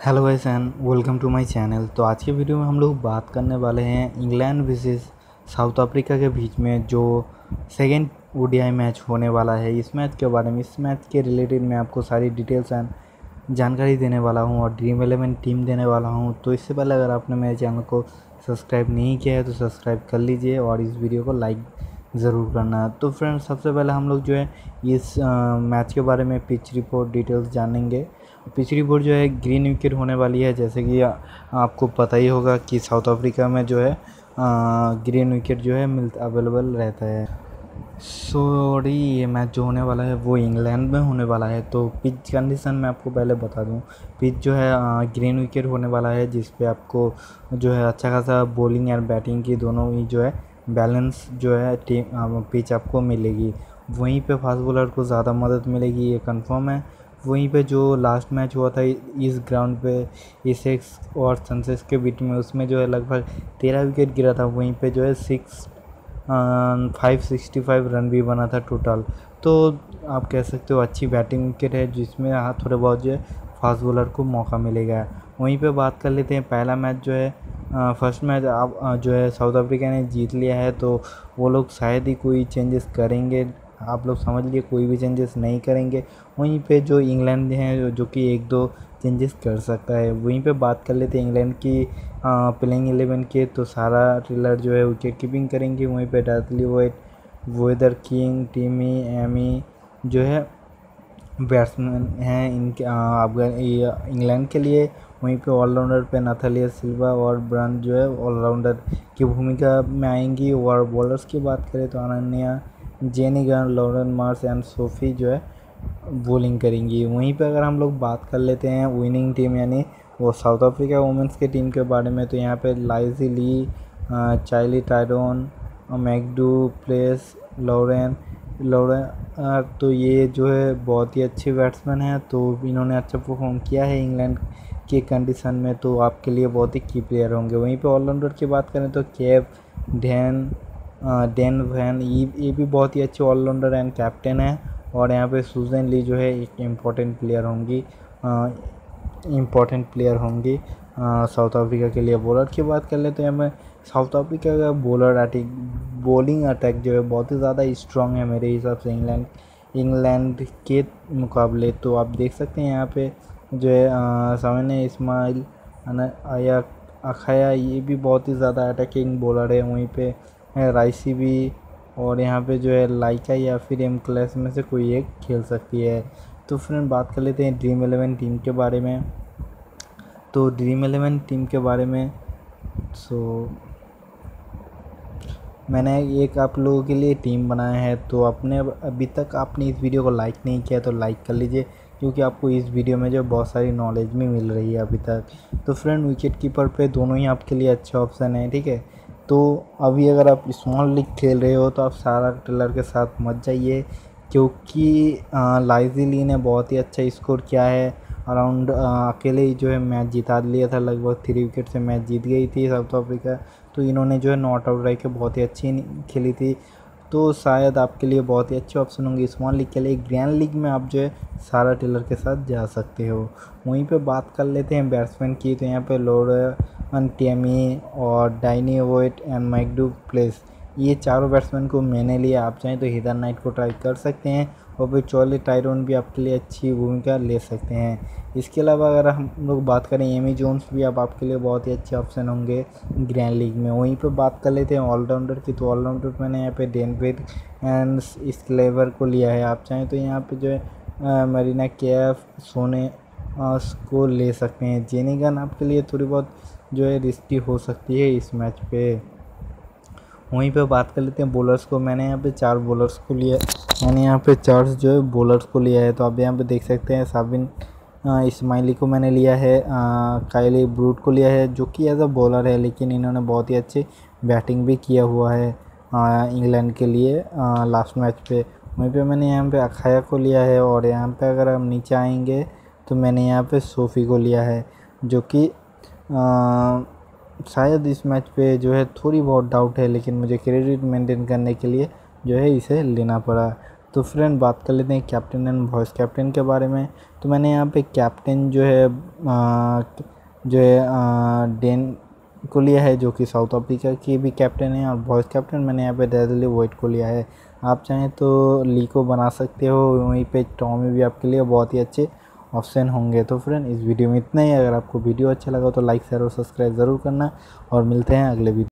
Hello guys and welcome to my channel तो आज के वीडियो में हम लोग बात करने वाले हैं इंग्लैंड वर्सेस साउथ अफ्रीका के बीच में जो सेकेंड ओडीआई मैच होने वाला है। इस मैच के बारे में, इस मैच के रिलेटेड मैं आपको सारी डिटेल्स एंड जानकारी देने वाला हूँ और ड्रीम एलेवन टीम देने वाला हूँ। तो इससे पहले अगर आपने मेरे चैनल को सब्सक्राइब नहीं किया है तो सब्सक्राइब कर लीजिए और इस वीडियो को लाइक ज़रूर करना। तो फ्रेंड्स सबसे पहले हम लोग जो है इस मैच के बारे में पिच रिपोर्ट डिटेल्स जानेंगे। पिच रिपोर्ट जो है ग्रीन विकेट होने वाली है, जैसे कि आपको पता ही होगा कि साउथ अफ्रीका में जो है ग्रीन विकेट जो है मिल अवेलेबल रहता है। सॉरी ये मैच जो होने वाला है वो इंग्लैंड में होने वाला है तो पिच कंडीशन मैं आपको पहले बता दूँ। पिच जो है ग्रीन विकेट होने वाला है, जिस पे आपको जो है अच्छा खासा बॉलिंग एंड बैटिंग की दोनों ही जो है बैलेंस जो है टीम पिच आपको मिलेगी। वहीं पे फास्ट बॉलर को ज़्यादा मदद मिलेगी, ये कंफर्म है। वहीं पे जो लास्ट मैच हुआ था, इस ग्राउंड पे इसेक्स और सनसेस के बीच में, उसमें जो है लगभग तेरह विकेट गिरा था। वहीं पे जो है six five sixty five run भी बना था टोटल तो आप कह सकते हो अच्छी बैटिंग विकेट है, जिसमें हाँ थोड़े बहुत जो है फास्ट बॉलर को मौका मिलेगा। वहीं पे बात कर लेते हैं, पहला मैच जो है फ़र्स्ट मैच आप जो है साउथ अफ्रीका ने जीत लिया है तो वो लोग शायद ही कोई चेंजेस करेंगे। आप लोग समझ लिए कोई भी चेंजेस नहीं करेंगे। वहीं पे जो इंग्लैंड हैं, जो कि एक दो चेंजेस कर सकता है। वहीं पे बात कर लेते हैं इंग्लैंड की प्लेइंग एलेवन के तो सारा ट्रिलर जो है विकेट कीपिंग करेंगे। वहीं पे डार्कली वाइट वेदर किंग टीमी एमी जो है बैट्समैन हैं इनके अफगान इंग्लैंड के लिए। वहीं पे ऑलराउंडर पे नथलिया सिल्वा और ब्रांड जो है ऑलराउंडर की भूमिका में आएँगी। और बॉलर्स की बात करें तो अनन्या जेनिगन लॉरेन मार्स एंड सोफ़ी जो है बॉलिंग करेंगी। वहीं पे अगर हम लोग बात कर लेते हैं विनिंग टीम यानी वो साउथ अफ्रीका वुमेंस के टीम के बारे में तो यहाँ पे लाइजी ली चाइली टायरोन मैकडू प्लेस लॉरेन लॉरेन तो ये जो है बहुत ही अच्छे बैट्समैन हैं तो इन्होंने अच्छा परफॉर्म किया है इंग्लैंड के कंडीशन में तो आपके लिए बहुत ही की प्लेयर होंगे। वहीं पे ऑलराउंडर की बात करें तो कैप डैन डेन वैन, ये भी बहुत ही अच्छे ऑलराउंडर एंड कैप्टन है और यहाँ पे सुजन ली जो है एक इम्पोर्टेंट प्लेयर होंगी इम्पोर्टेंट प्लेयर होंगी साउथ अफ्रीका के लिए बॉलर की बात कर ले तो यहाँ पे साउथ अफ्रीका का बॉलर अटैक बॉलिंग अटैक जो है बहुत ही ज़्यादा स्ट्रॉन्ग है मेरे हिसाब से इंग्लैंड इंग्लैंड के मुकाबले। तो आप देख सकते हैं यहाँ पे जो है सामने इस्माइल अखाया, ये भी बहुत ही ज़्यादा अटैकिंग बॉलर है वहीं पे। राइसी भी, और यहाँ पे जो है लाइका या फिर एम क्लास में से कोई एक खेल सकती है। तो फ्रेंड बात कर लेते हैं ड्रीम एलेवन टीम के बारे में। तो ड्रीम एलेवन टीम के बारे में सो मैंने एक आप लोगों के लिए टीम बनाया है तो आपने अभी तक आपने इस वीडियो को लाइक नहीं किया तो लाइक कर लीजिए, क्योंकि आपको इस वीडियो में जो बहुत सारी नॉलेज भी मिल रही है अभी तक। तो फ्रेंड विकेट कीपर पे दोनों ही आपके लिए अच्छा ऑप्शन है, ठीक है? तो अभी अगर आप स्मॉल लीग खेल रहे हो तो आप सारा टेलर के साथ मत जाइए, क्योंकि लाइजिली ने बहुत ही अच्छा स्कोर किया है। अराउंड अकेले ही जो है मैच जिता लिया था, लगभग थ्री विकेट से मैच जीत गई थी साउथ अफ्रीका तो इन्होंने जो है नॉट आउट रह के बहुत ही अच्छी खेली थी। तो शायद आपके लिए बहुत ही अच्छे ऑप्शन होंगे स्मॉल लीग के लिए। ग्रैंड लीग में आप जो है सारा टेलर के साथ जा सकते हो। वहीं पे बात कर लेते हैं बैट्समैन की तो यहाँ पे लोड टेमी और डाइनी वोइट एंड मैकडू प्लेस ये चारों बैट्समैन को मैंने लिया। आप चाहें तो हिदर नाइट को ट्राई कर सकते हैं और फिर चौले टायरोन भी आपके लिए अच्छी भूमिका ले सकते हैं। इसके अलावा अगर हम लोग बात करें एमी जोन्स भी, अब आपके लिए बहुत ही अच्छे ऑप्शन होंगे ग्रैंड लीग में। वहीं पर बात कर लेते हैं ऑलराउंडर की। तो ऑलराउंडर मैंने यहाँ पे डेनविड एंड स्लेवर को लिया है। आप चाहें तो यहाँ पे जो है मरीना कैफ सोने को ले सकते हैं। जेनिगन आपके लिए थोड़ी बहुत जो है रिस्की हो सकती है इस मैच पे। वहीं पे बात कर लेते हैं बॉलर्स को। मैंने यहाँ पे चार बॉलर्स को लिया मैंने यहाँ पे चार जो है बॉलर्स को लिया है। तो आप यहाँ पे देख सकते हैं साबिन इस्माइली को मैंने लिया है कायली ब्रूट को लिया है, जो कि एज अ बॉलर है, लेकिन इन्होंने बहुत ही अच्छी बैटिंग भी किया हुआ है इंग्लैंड के लिए लास्ट मैच पे। वहीं पे मैंने यहाँ पे अखाया को लिया है और यहाँ पे अगर हम नीचे आएँगे तो मैंने यहाँ पे सोफ़ी को लिया है, जो कि शायद इस मैच पे जो है थोड़ी बहुत डाउट है लेकिन मुझे क्रेडिट मेंटेन करने के लिए जो है इसे लेना पड़ा। तो फ्रेंड बात कर लेते हैं कैप्टन एंड वॉइस कैप्टन के बारे में। तो मैंने यहाँ पे कैप्टन जो है आ, जो है डेन को लिया है जो कि साउथ अफ्रीका की भी कैप्टन है और वॉइस कैप्टन मैंने यहाँ पे डेजली वाइट को लिया है। आप चाहें तो ली को बना सकते हो वहीं पे टॉमी भी आपके लिए बहुत ही अच्छे ऑप्शन होंगे। तो फ्रेंड इस वीडियो में इतना ही। अगर आपको वीडियो अच्छा लगा तो लाइक शेयर और सब्सक्राइब ज़रूर करना। और मिलते हैं अगले वीडियो